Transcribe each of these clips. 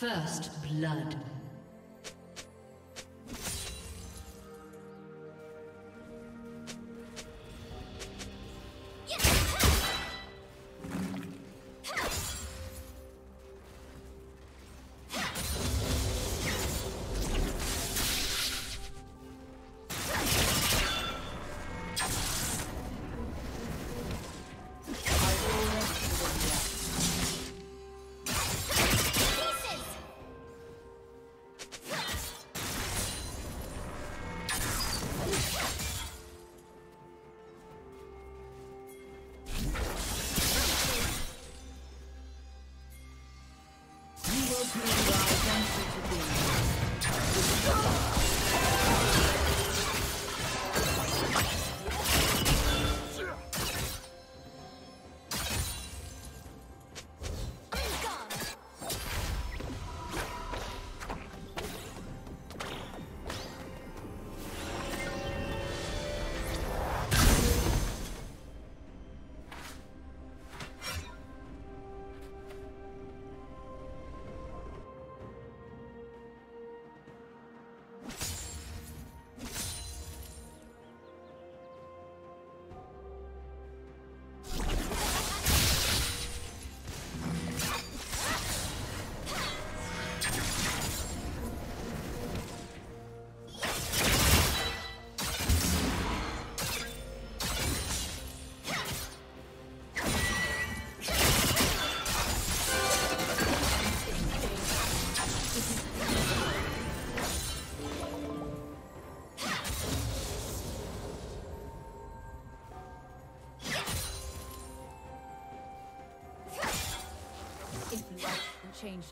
First blood.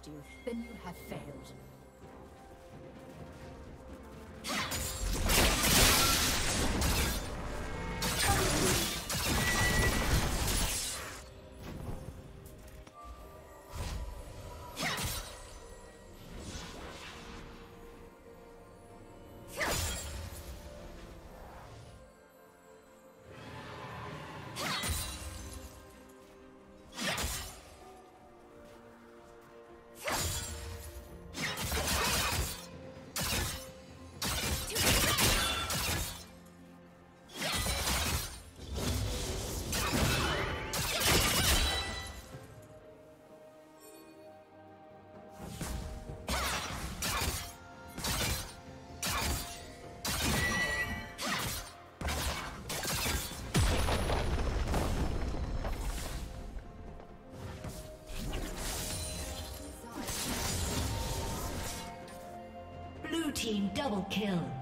You, then you have failed. Double kill.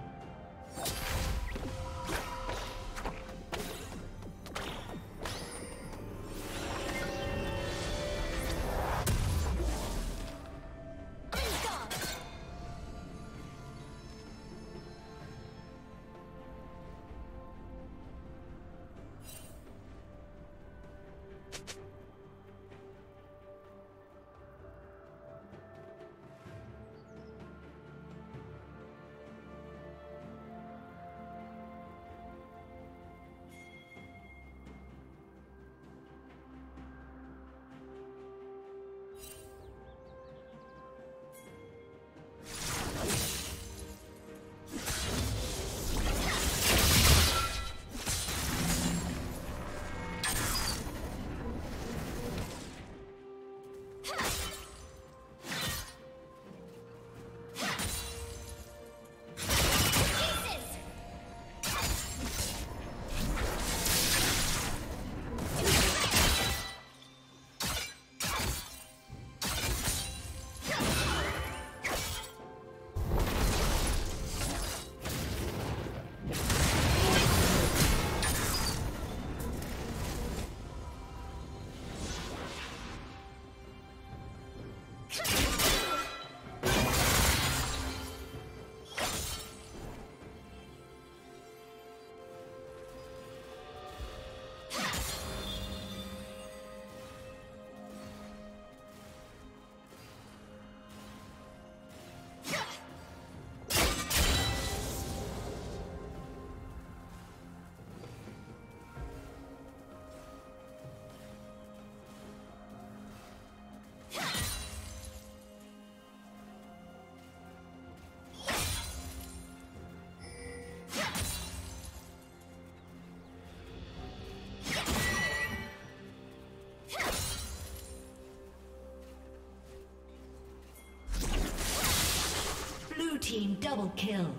Team double kill.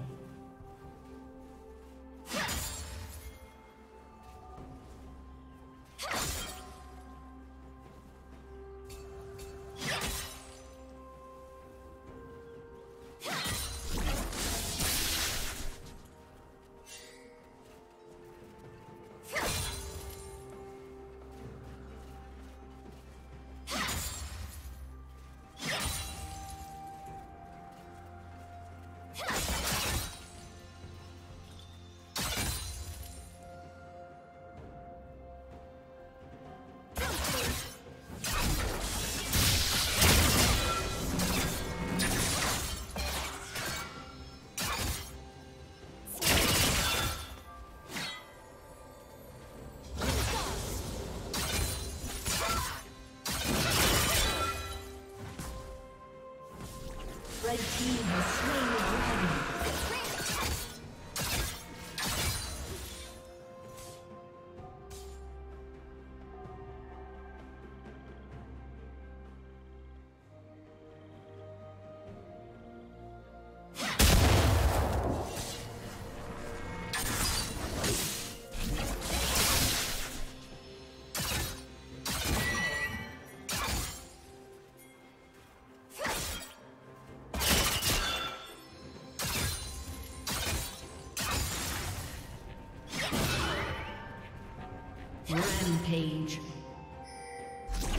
Rampage.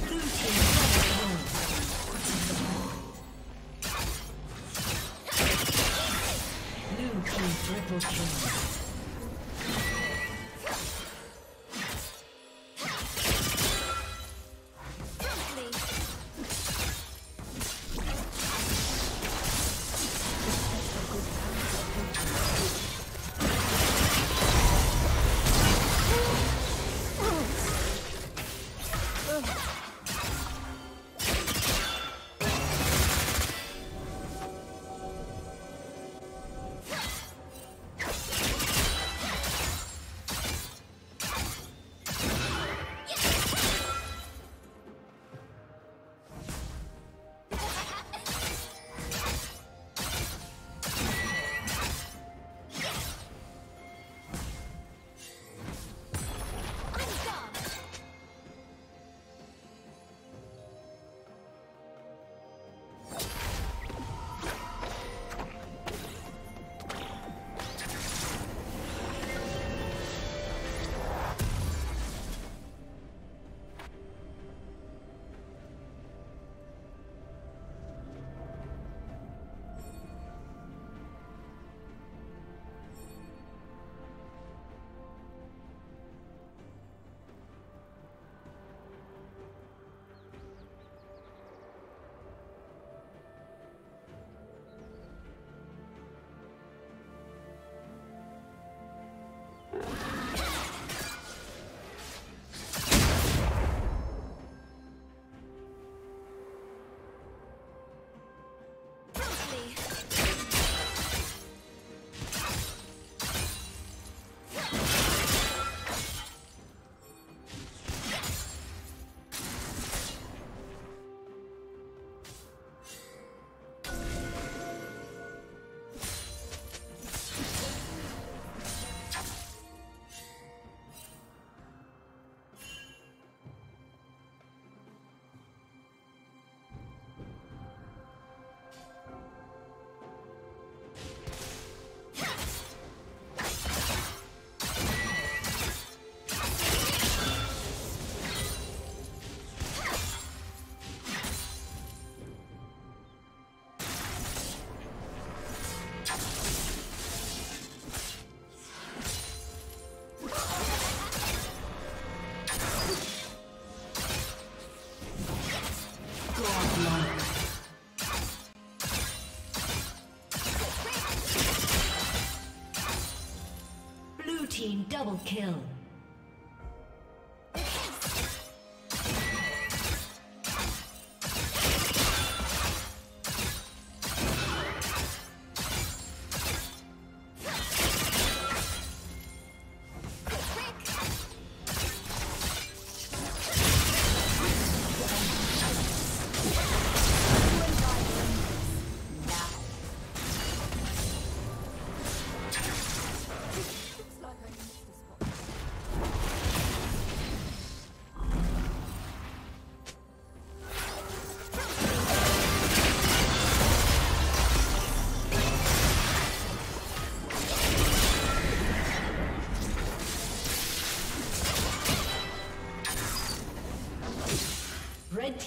Blue team triple kill. Double kill.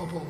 Unstoppable. Red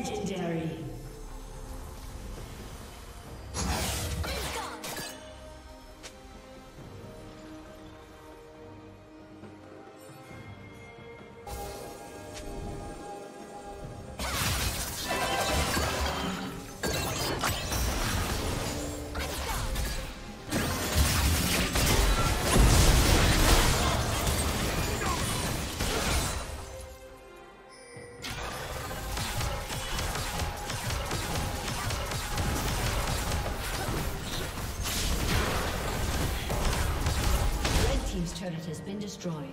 Legendary. Destroyed.